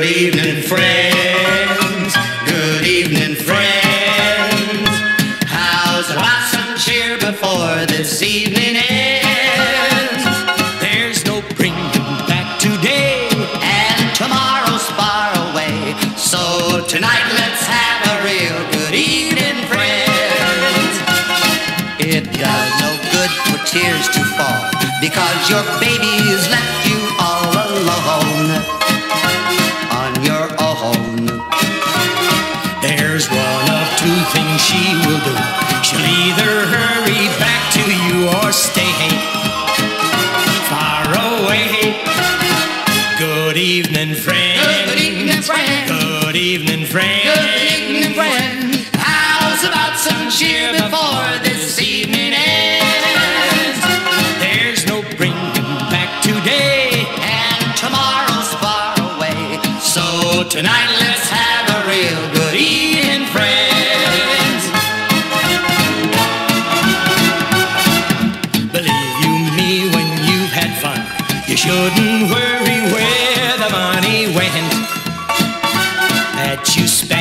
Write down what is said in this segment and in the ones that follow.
Good evening, friends. Good evening, friends. How's about some cheer before this evening ends? There's no bringing back today, and tomorrow's far away. So tonight, let's have a real good evening, friends. It does no good for tears to fall because your baby's two things she will do. She'll either hurry back to you or stay far away. Good evening, friend. Good evening, friend. Good evening, friend. Good evening, friend. How's about some cheer before this evening ends? There's no bringing back today. And tomorrow's far away. So tonight shouldn't worry where the money went that you spent.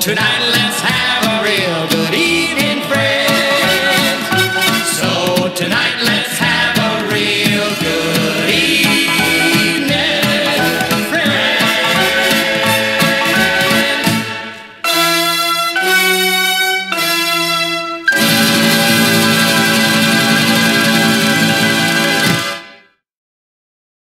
tonight.